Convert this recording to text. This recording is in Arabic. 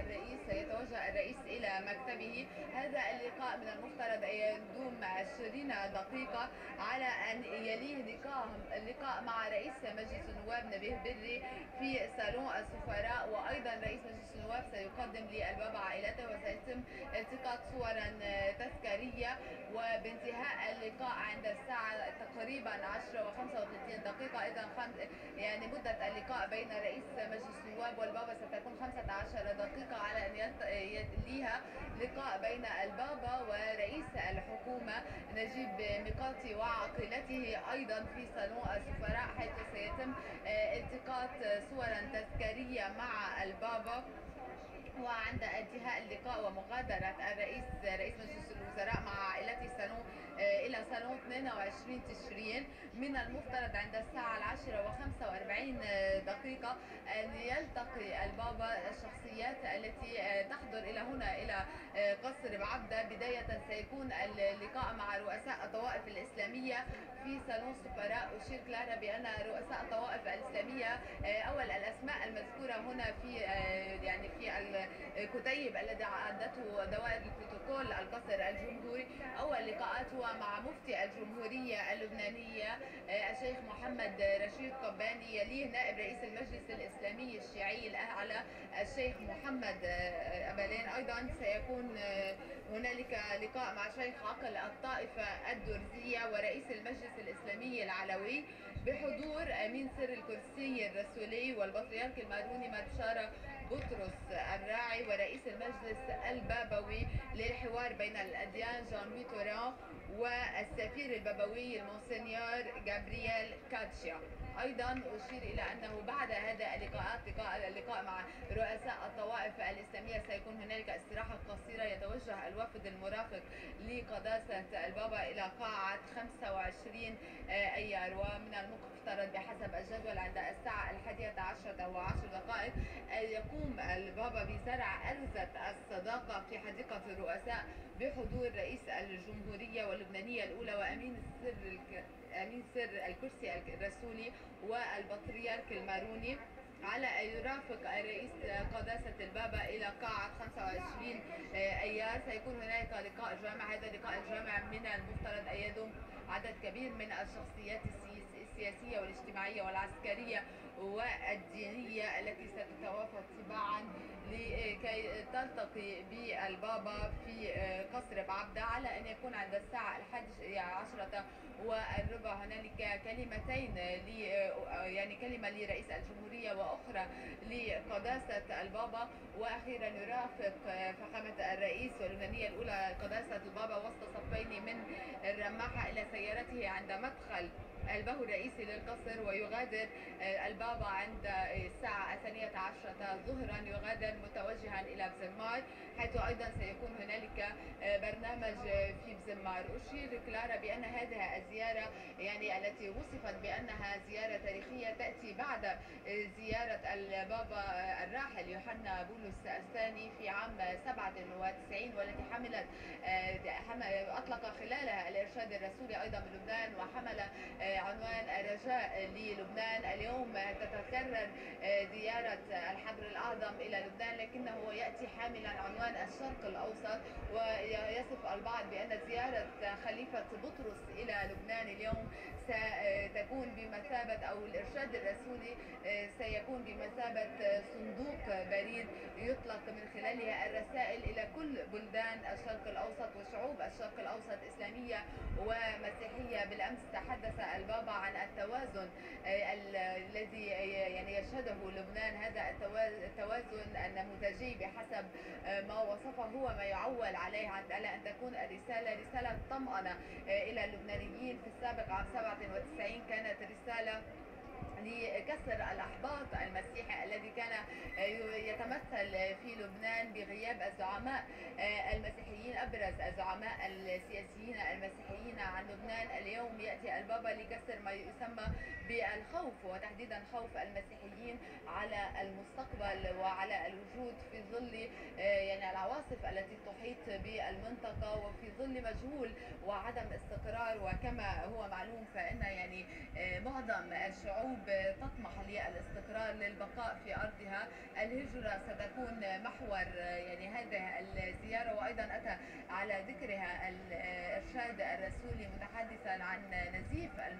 الرئيس سيتوجه الرئيس إلى مكتبه. هذا اللقاء من المفترض أن يدوم 20 دقيقة على أن يليه لقاء اللقاء مع رئيس مجلس النواب نبيه بري في صالون السفراء. وأيضا رئيس مجلس النواب سيقدم للبابا عائلته وسيتم التقاط صورا تذكارية. وبانتهاء اللقاء عند الساعة تقريبا 10 و35 دقيقة. إذا يعني مدة اللقاء بين رئيس مجلس النواب والبابا ستكون 15 دقيقة يليها لقاء بين البابا ورئيس الحكومة نجيب ميقاتي وعقيلته أيضا في صالون السفراء حيث سيتم التقاط صورا تذكارية مع البابا. وعند انتهاء اللقاء ومغادرة الرئيس رئيس مجلس الوزراء مع عائلته سنو إلى صالون 22 تشرين من المفترض عند الساعة العاشرة و45 دقيقة أن يلتقي البابا الشخصيات التي تحضر إلى هنا إلى قصر بعبدة. بداية سيكون اللقاء مع رؤساء الطوائف الإسلامية في صالون سفراء أشير كلارا بأن رؤساء الطوائف الإسلامية أول الأسماء المذكورة هنا في يعني في الكتيب الذي عدته دوائر البروتوكول القصر الجمهوري. أول لقاءات هو مع مفتي الجمهورية اللبنانية الشيخ محمد رشيد قباني يليه نائب رئيس المجلس الإسلامي الشيعي الأعلى الشيخ محمد أبالين أيضا سيكون هنالك لقاء مع شيخ عقل الطائفة الدرزية ورئيس المجلس الإسلامي العلوي بحضور أمين سر الكرسي الرسولي والبطريرك الماروني مدشارة بطرس الراعي ورئيس المجلس البابوي للحوار بين الأديان جان لوي توران والسفير البابوي المونسنيور جابرييل كاتشيا. أيضا أشير إلى أنه بعد هذا اللقاءات لقاء اللقاء مع رؤساء الطوائف الإسلامية سيكون هنالك استراحة قصيرة يتوجه الوفد المرافق لقداسه البابا إلى قاعة 25 أيار. ومن المفترض بحسب الجدول عند الساعة الحادية عشرة وعشر دقائق يقوم البابا بزرع ارزه الصداقة في حديقة الرؤساء بحضور رئيس الجمهورية واللبنانية الأولى وأمين السر أمين سر الكرسي الرسولي والبطريرك الماروني على أن يرافق الرئيس قداسة البابا إلى قاعة 25 أيار. سيكون هناك لقاء جامع. هذا اللقاء الجامع من المفترض أن يضم عدد كبير من الشخصيات السياسية والاجتماعية والعسكرية والدينية التي لكي تلتقي بالبابا في قصر بعبدة على أن يكون عند الساعة الحادية عشرة والربع. هنالك كلمتين يعني كلمة لرئيس الجمهورية وأخرى لقداسة البابا. وأخيرا يرافق فخامة الرئيس واللبنانية الأولى قداسة البابا وسط صفين من الرماحة إلى سيارته عند مدخل البه الرئيسي للقصر. ويغادر البابا عند الساعة الثانية عشرة ظهرا يغادر متوجها إلى بزمار حيث أيضا سيكون هنالك برنامج في بزمار أشير كلارا بأن هذه الزيارة يعني التي وصفت بأنها زيارة تاريخية تأتي بعد زيارة البابا الراحل يوحنا بولس الثاني في عام 97 والتي حملت أطلق خلالها الإرشاد الرسولي أيضا بلبنان وحمل عنوان الرجاء للبنان. اليوم تتكرر زيارة الحبر الأعظم إلى لبنان لكنه يأتي حاملا عنوان الشرق الأوسط ويصف البعض بأن زيارة خليفة بطرس إلى لبنان اليوم ستكون بمثابة أو الإرشاد الرسولي سيكون بمثابة صندوق بريد يطلق من خلالها الرسائل إلى كل بلدان الشرق الأوسط وشعوب الشرق الأوسط إسلامية ومسيحية. بالأمس تحدث البابا عن التوازن الذي يعني يشهده لبنان هذا التوازن النموذجي بحسب ما وصفه هو ما يعول عليه على أن تكون الرسالة رسالة طمأنة إلى اللبنانيين. في السابق عام 97 كانت رسالة لكسر الأحباط المسيحي الذي كان يتمثل في لبنان بغياب الزعماء المسيحيين أبرز الزعماء السياسيين المسيحيين عن لبنان. اليوم يأتي البابا لكسر ما يسمى بالخوف وتحديدا خوف المسيحيين على المستقبل وعلى الوجود في ظل يعني العواصف التي تحيط بالمنطقة وفي ظل مجهول وعدم استقرار. وكما هو معلوم فإن يعني آه، معظم الشعوب تطمح للاستقرار للبقاء في أرضها. الهجرة ستكون محور آه، يعني هذه الزيارة. وأيضا أتى على ذكرها الإرشاد الرسولي متحدثا عن نزيف